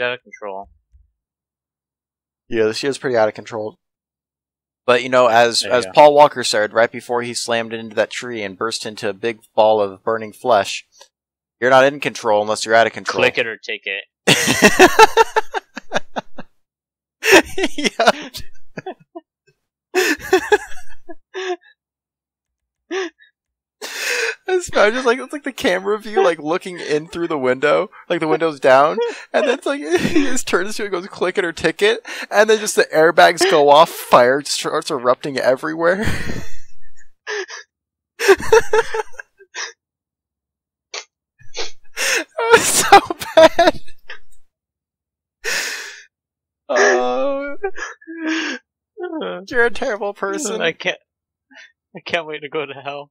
Out of control. Yeah, this is pretty out of control. But you know, as There as go. Paul Walker said right before he slammed into that tree and burst into a big ball of burning flesh, you're not in control unless you're out of control. Click it or ticket. yeah. It's not just like it's like the camera view, like looking in through the window, like the window's down, and then it's like he just turns to it, goes click it or ticket, and then just the airbags go off, fire starts erupting everywhere. That was so bad. Oh, you're a terrible person. I can't. I can't wait to go to hell.